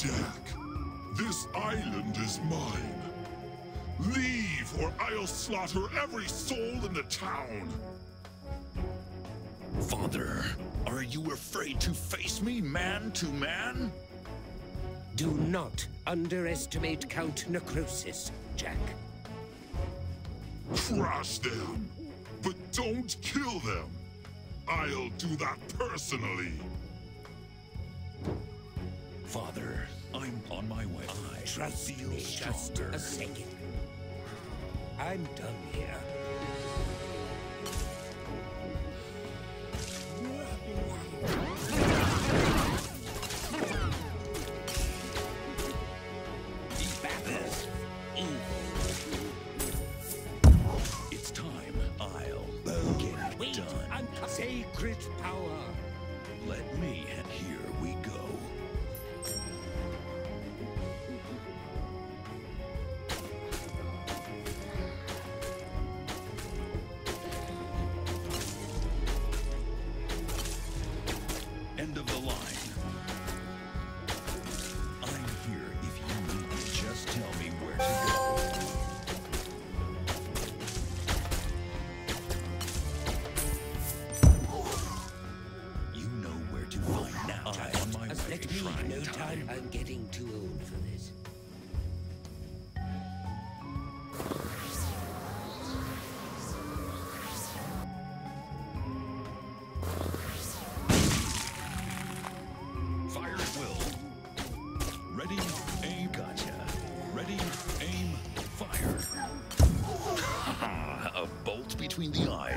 Jack, this island is mine. Leave, or I'll slaughter every soul in the town. Father, are you afraid to face me man to man? Do not underestimate Count Necrosis, Jack. Crush them, but don't kill them. I'll do that personally. Father, I'm on my way. I Trust me just a second. I'm done here.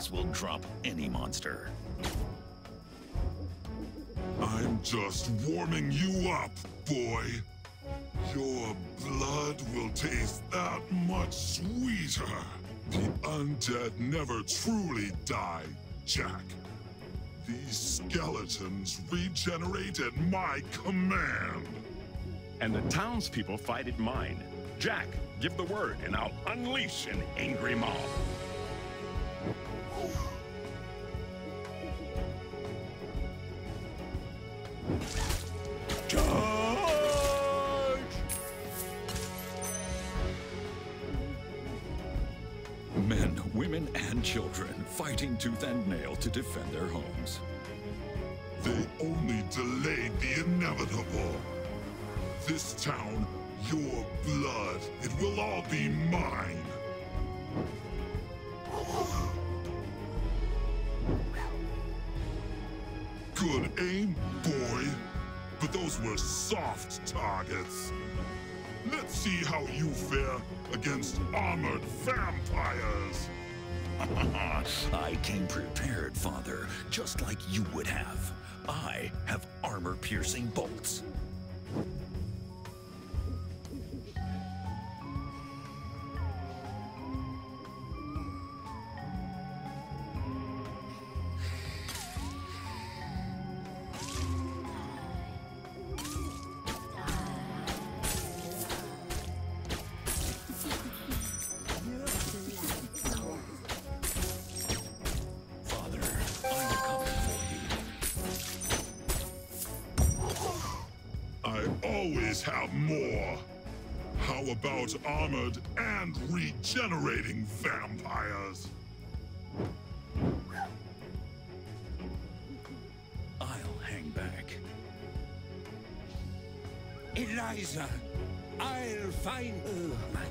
Eyes will drop any monster. I'm just warming you up, boy. Your blood will taste that much sweeter. The undead never truly die, Jack. These skeletons regenerate at my command. and the townspeople fight at mine. Jack, give the word, and I'll unleash an angry mob. Men, women, and children fighting tooth and nail to defend their homes. They only delayed the inevitable. This town, your blood, it will all be mine. Good aim, boy. But those were soft targets. Let's see how you fare against armored vampires. I came prepared, Father, just like you would have. I have armor-piercing bolts. I always have more. How about armored and regenerating vampires? I'll hang back. Eliza, I'll find oh, my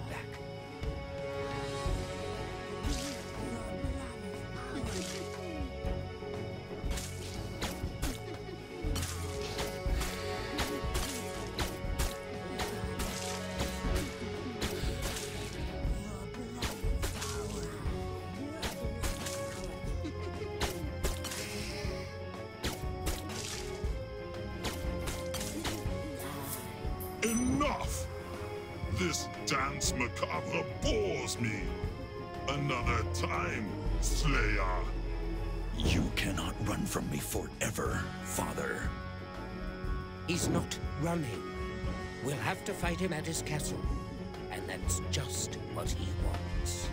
Father. He's not running. We'll have to fight him at his castle. And that's just what he wants.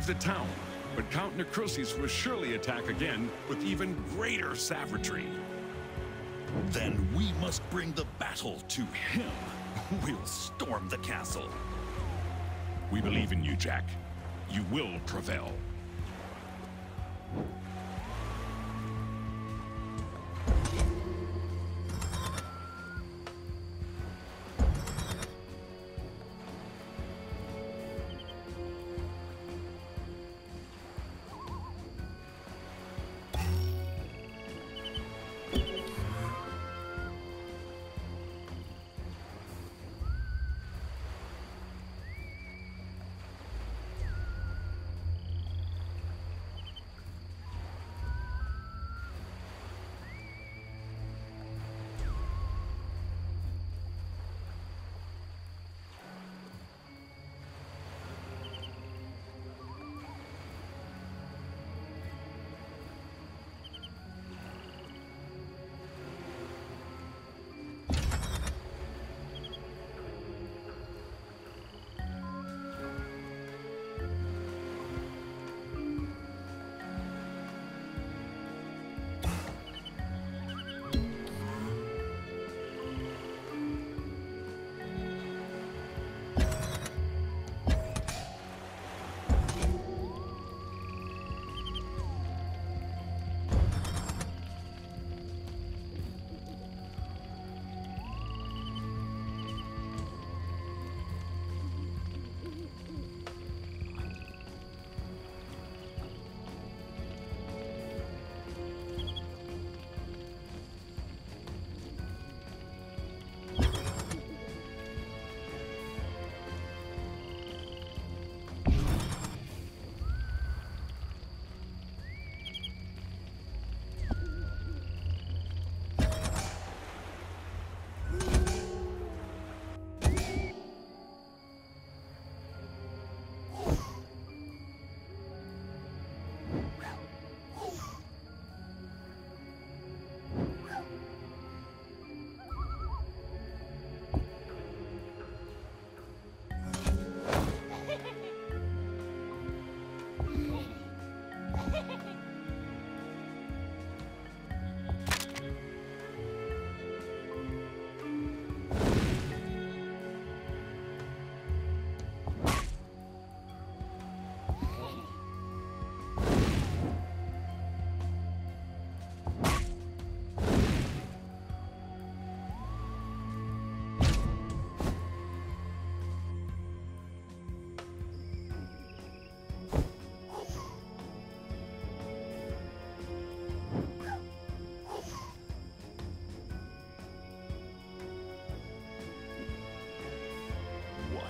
Saved the town, but Count Necrosis will surely attack again with even greater savagery. Then we must bring the battle to him. We'll storm the castle. We believe in you, Jack. You will prevail.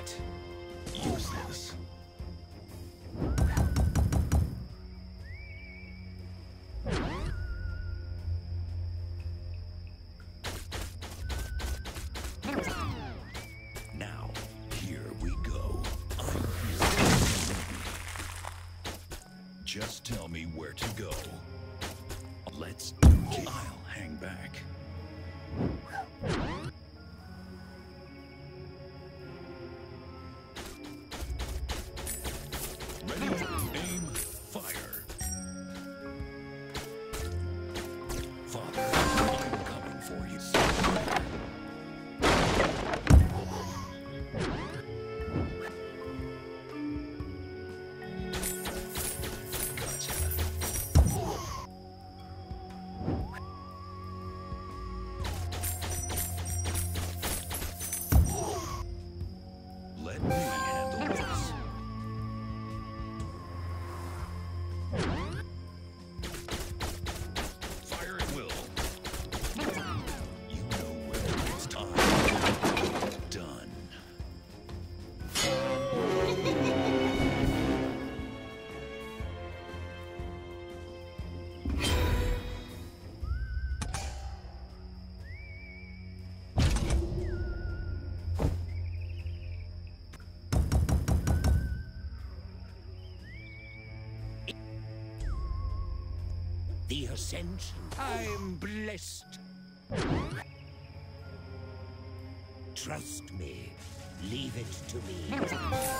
What? Use this. Now, here we go. Just tell me where to go. Let's do it. I'll hang back. Ascension. I'm blessed. Trust me. Leave it to me.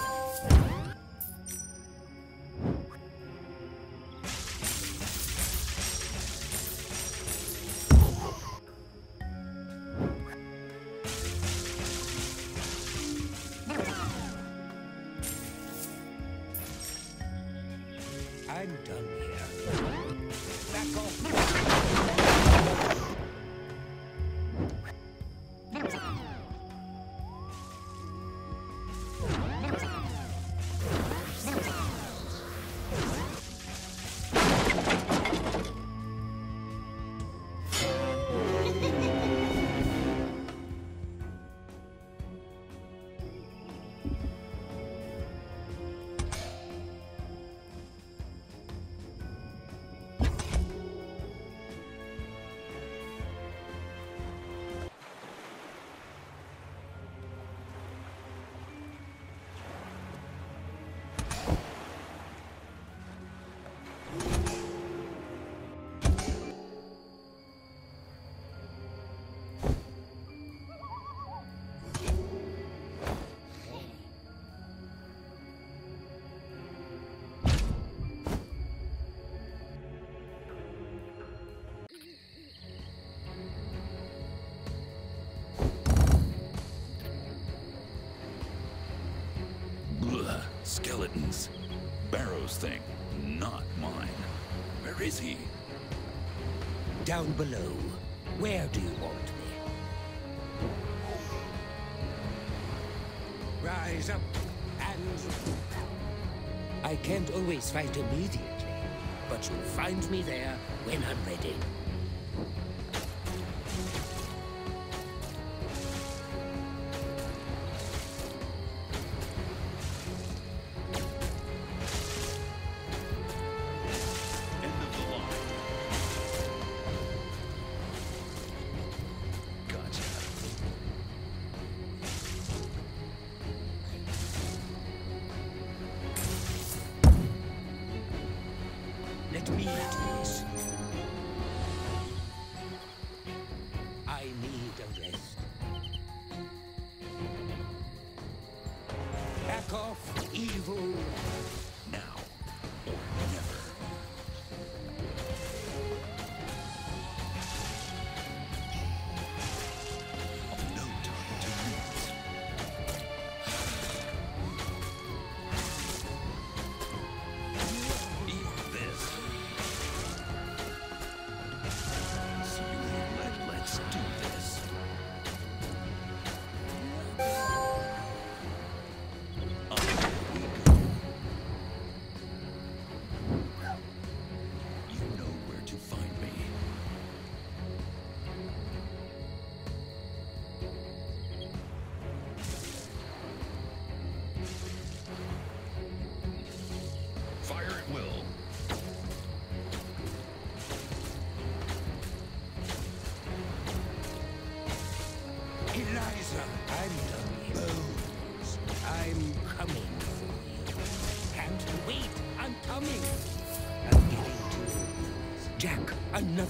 Skeletons. Barrow's thing, not mine. Where is he? Down below. Where do you want me? Rise up and... I can't always fight immediately, but you'll find me there when I'm ready.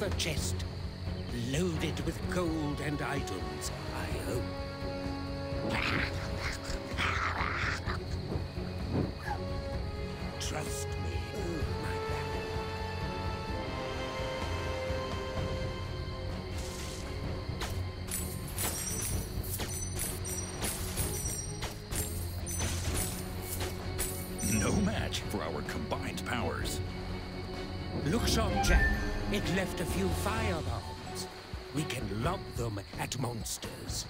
Another chest. Loaded with gold and items, I hope. Trust me, oh my back. No match for our combined powers. Look sharp, Jack. It left a few firebombs. We can lob them at monsters.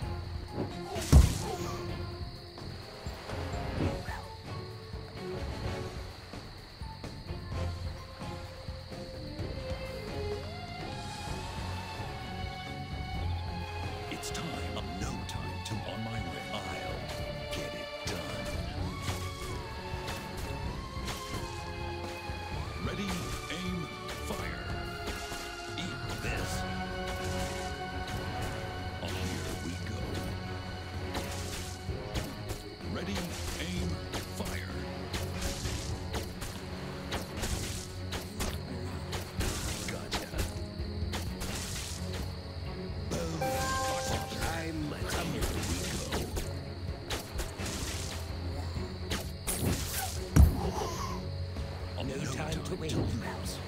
To wait. I'm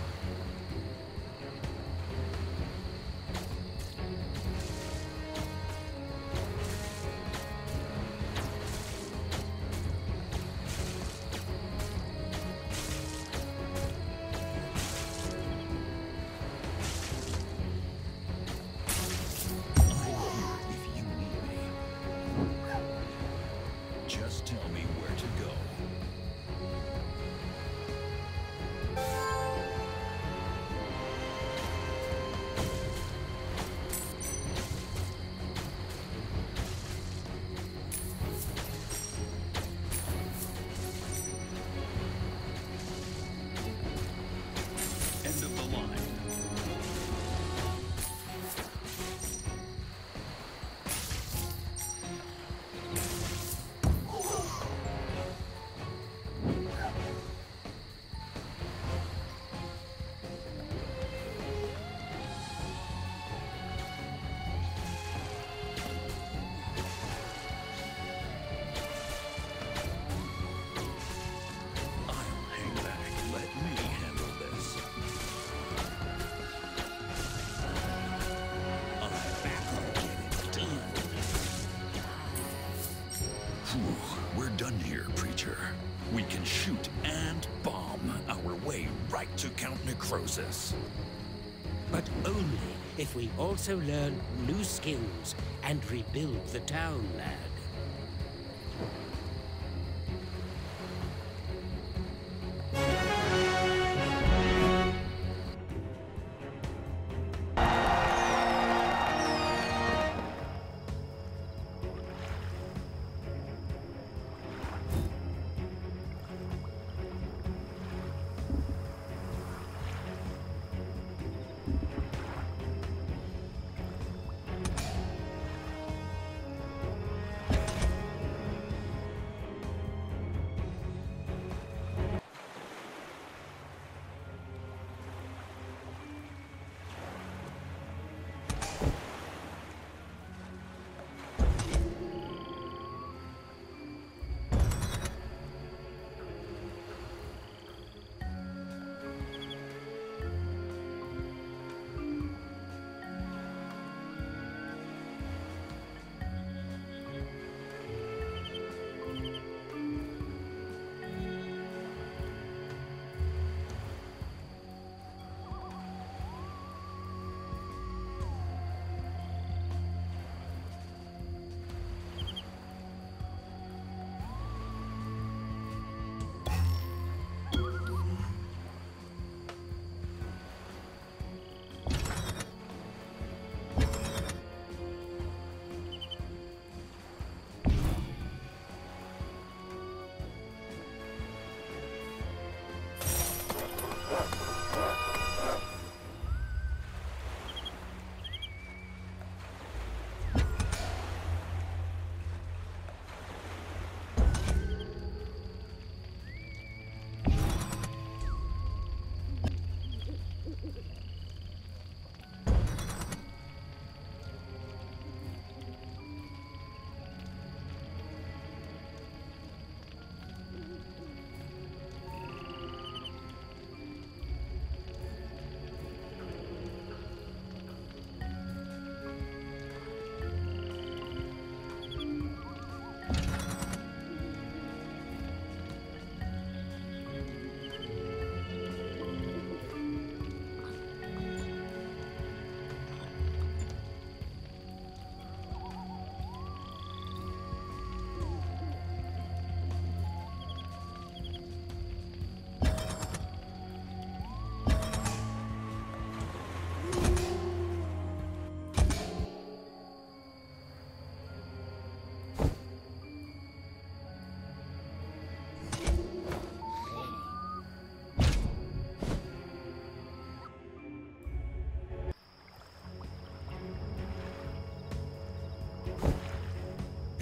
But only if we also learn new skills and rebuild the town, lad.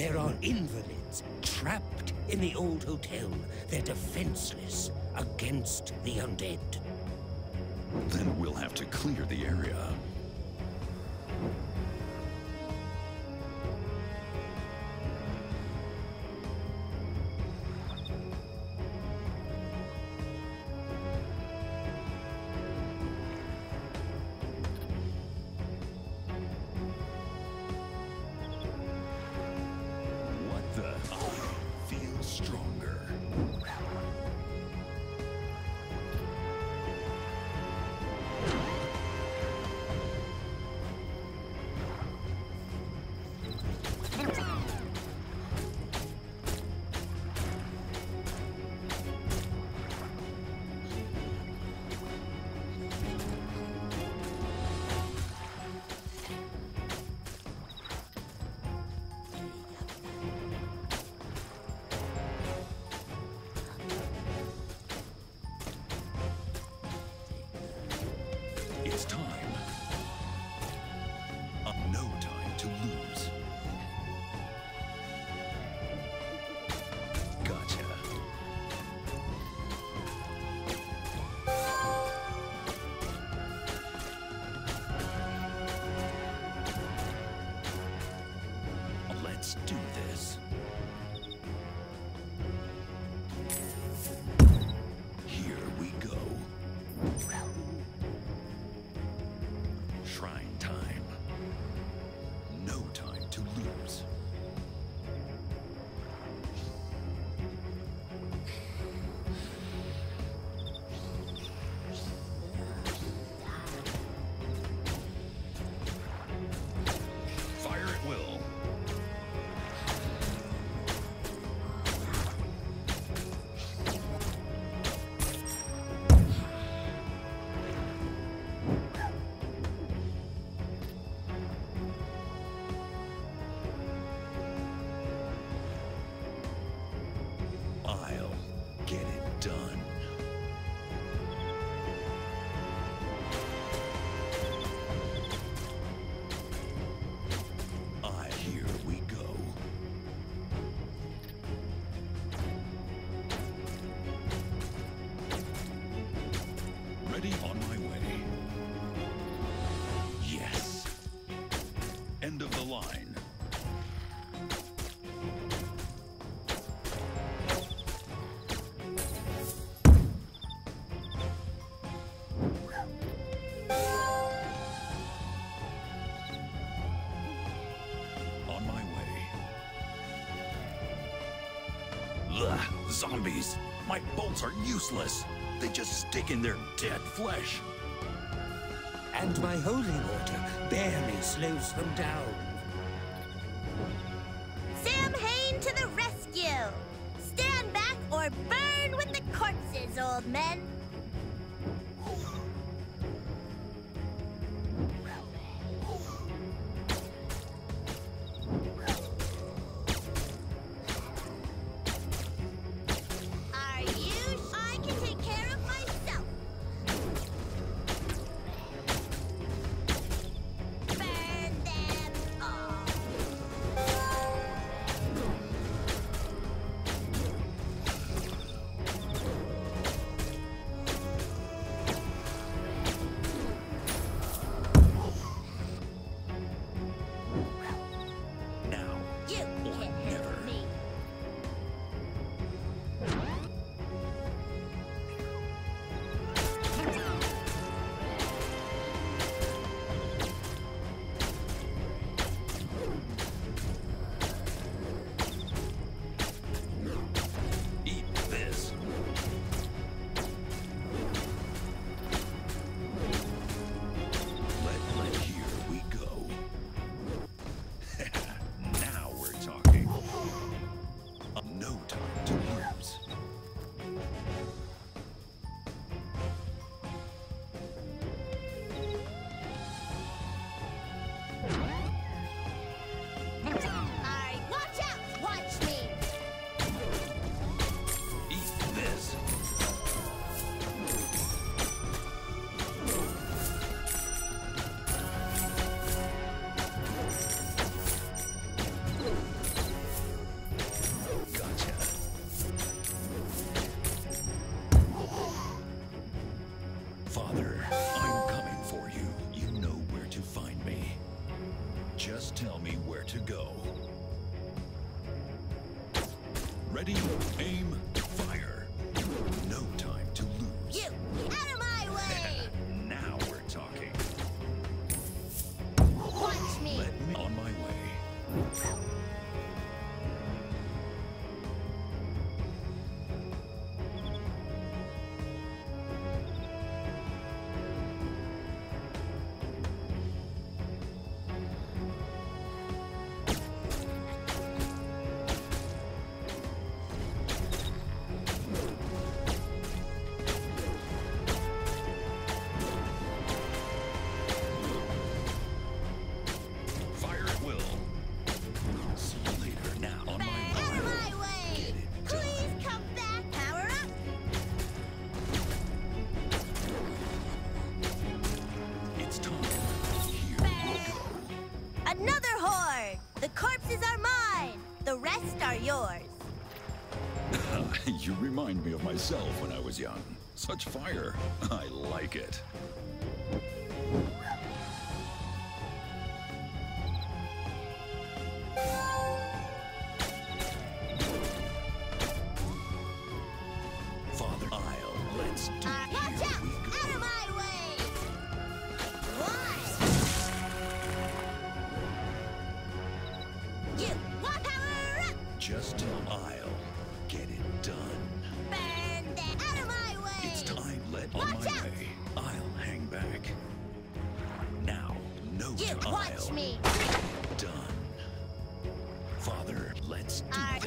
There are invalids trapped in the old hotel. They're defenseless against the undead. Then we'll have to clear the area. Let's do this. Ugh, zombies. My bolts are useless. They just stick in their dead flesh. And my holy water barely slows them down. Sam Hain to the rescue! Stand back or burn with the corpses, old men! myself when I was young. Such fire. I like it. Watch me. Done. Father, let's do